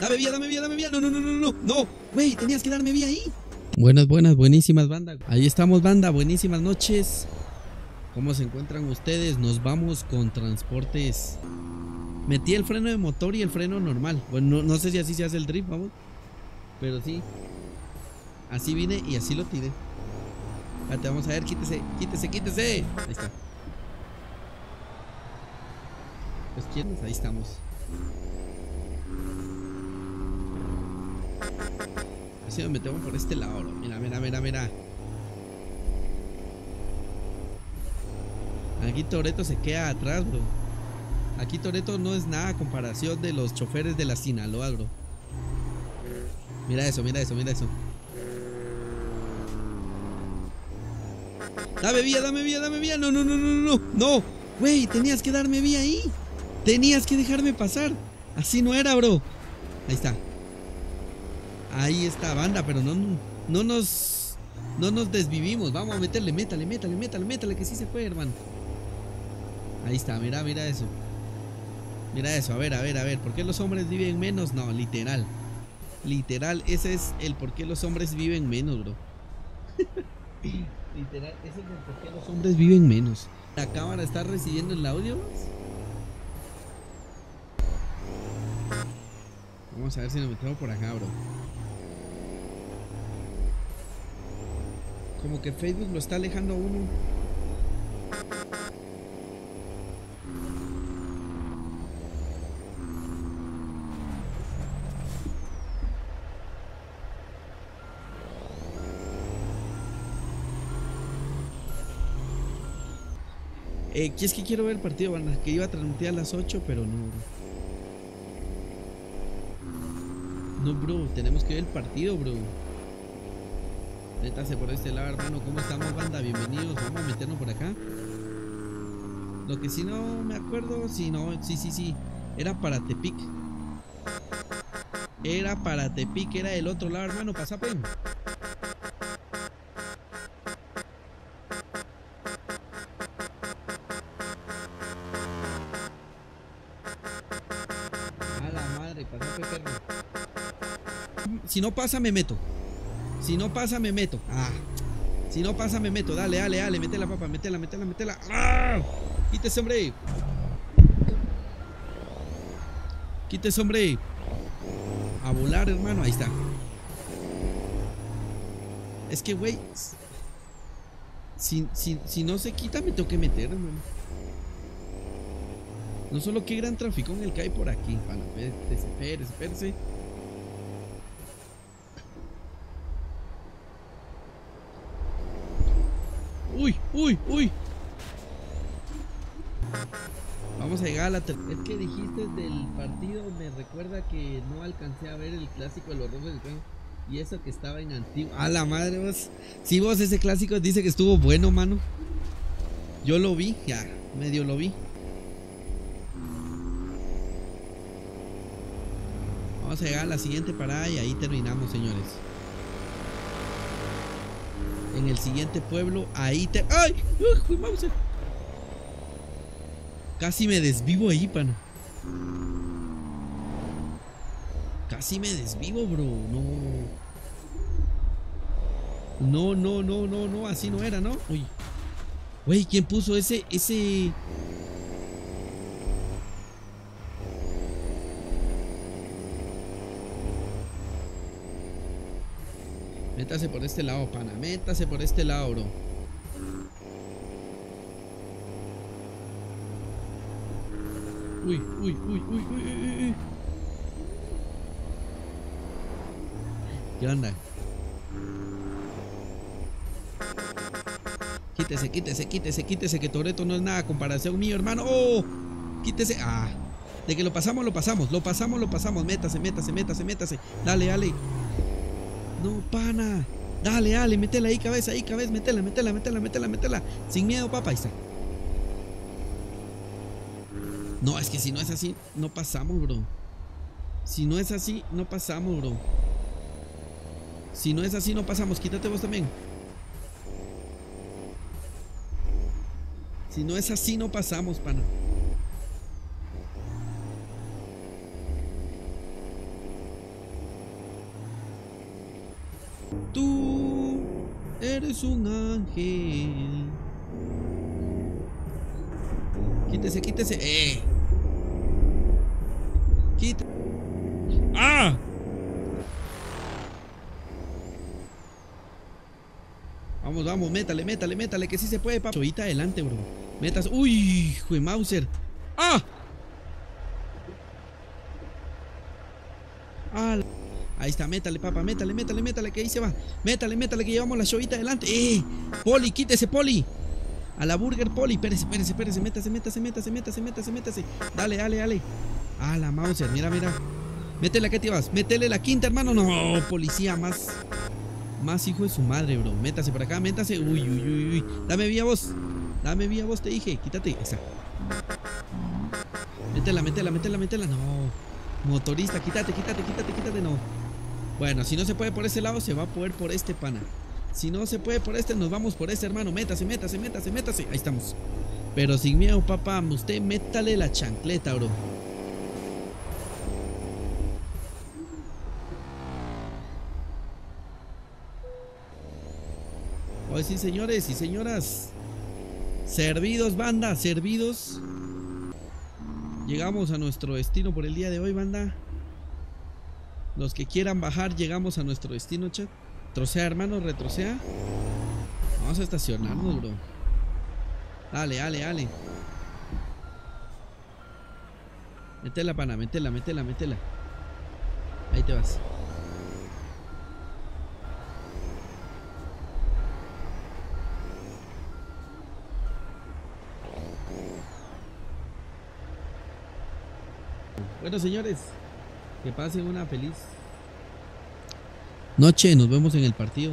Dame vía, dame vía, dame vía. No, no, no, no, no. No, güey, tenías que darme vía ahí. Buenas, buenas, buenísimas banda. Ahí estamos, banda. Buenísimas noches. ¿Cómo se encuentran ustedes? Nos vamos con transportes. Metí el freno de motor y el freno normal. Bueno, no, sé si así se hace el drift, vamos. Pero sí. Así vine y así lo tiré. Espérate, vamos a ver, quítese, quítese, quítese. Ahí está. Pues quién ahí estamos. Así nos metemos por este lado, bro. Mira, mira, mira, mira. Aquí Toreto se queda atrás, bro. Aquí Toreto no es nada a comparación de los choferes de la Sinaloa, bro. Mira eso, mira eso, mira eso. Dame vía, dame vía, dame vía. No, no, no, no, no. No. Güey, tenías que darme vía ahí. Tenías que dejarme pasar. Así no era, bro. Ahí está. Ahí está, banda, pero no, no nos. No nos desvivimos. Vamos a meterle, métale, métale, métale, métale, que sí se puede, hermano. Ahí está, mira, mira eso. Mira eso, a ver, a ver, a ver. ¿Por qué los hombres viven menos? No, literal. Literal, ese es el por qué los hombres viven menos, bro. literal, ese es el por qué los hombres viven menos. ¿La cámara está recibiendo el audio? Vamos a ver si nos metemos por acá, bro. Como que Facebook lo está alejando a uno. Eh, es que quiero ver el partido. Que iba a transmitir a las 8, pero no, No, bro, tenemos que ver el partido, bro. Métase por este lado, hermano. ¿Cómo estamos, banda? Bienvenidos. Vamos a meternos por acá. Lo que sí no me acuerdo, sí, no, sí, sí, sí. Era para Tepic. Era para Tepic, era del otro lado, hermano. Pasa, pues. A la madre, pasa, pues, perro. Si no pasa, me meto. Si no pasa, me meto. Ah. Si no pasa, me meto. Dale, dale, dale. Mete la papa, métela, métela, métela. ¡Ah! Quítese, hombre. Quítese, hombre. A volar, hermano. Ahí está. Es que, güey. Si, si, no se quita, me tengo que meter, hermano. No solo qué gran tráfico en el que hay por aquí. Para, espérese, espérese. Uy, uy, uy. Vamos a llegar a la... Es que dijiste del partido, me recuerda que no alcancé a ver el clásico de los rojos del Y eso que estaba en antiguo. A la madre, vos. Si vos ese clásico dice que estuvo bueno, mano. Yo lo vi, ya, medio lo vi. Vamos a llegar a la siguiente parada y ahí terminamos, señores en el siguiente pueblo. Ahí te. ¡Ay! ¡Uy, Casi me desvivo ahí, pana. Casi me desvivo, bro. No. No, no, no, no, no. Así no era, ¿no? Uy. Güey, ¿quién puso ese, ese, Métase por este lado, pana. Métase por este lado, bro. Uy, uy, uy, uy, uy, uy, ¿Qué onda? Quítese, quítese, quítese, quítese, que Toreto no es nada comparación mío, hermano. ¡Oh! Quítese. Ah. De que lo pasamos, lo pasamos. Lo pasamos, lo pasamos. Métase, métase, métase, métase. Dale, dale. No, pana. Dale, dale, métela ahí, cabeza, ahí, cabeza, métela, métela, métela, métela, métela. Sin miedo, papá, ahí está. No, es que si no es así, no pasamos, bro. Si no es así, no pasamos, bro. Si no es así, no pasamos. Quítate vos también. Si no es así, no pasamos, pana. Eres un ángel. Quítese, quítese. ¡Eh! Quita. ¡Ah! Vamos, vamos, métale, métale, métale, que sí se puede, papá. Adelante, bro. Metas. ¡Uy! Hijo Mauser. ¡Ah! Ahí está, métale, papá, métale, métale, métale, que ahí se va. Métale, métale, que llevamos la chovita adelante. ¡Eh! Poli, quítese, Poli. A la Burger Poli. Espérese, espérese, espérese. Métase, métase, métase, métase, métase, métase. Dale, dale, dale. Ah, la Mauser, mira, mira. Métele, ¿qué te vas? Métele la quinta, hermano. No, policía, más. Más hijo de su madre, bro. Métase por acá, métase. Uy, uy, uy, uy. Dame vía vos. Dame vía vos, te dije. Quítate. Esa. Métela, métela, métela, métela. No. Motorista, quítate, quítate, quítate, quítate. No. Bueno, si no se puede por ese lado, se va a poder por este pana. Si no se puede por este, nos vamos por este, hermano. Métase, métase, métase, métase. Ahí estamos. Pero sin miedo, papá. Usted métale la chancleta, bro. Hoy sí, señores y señoras. Servidos, banda, servidos. Llegamos a nuestro destino por el día de hoy, banda. Los que quieran bajar, llegamos a nuestro destino, chat. Trocea, hermano, retrocea. Vamos a estacionarnos, bro. Dale, dale, dale. Métela, pana, métela, métela, métela. Ahí te vas. Bueno, señores, que pasen una feliz noche. Nos vemos en el partido.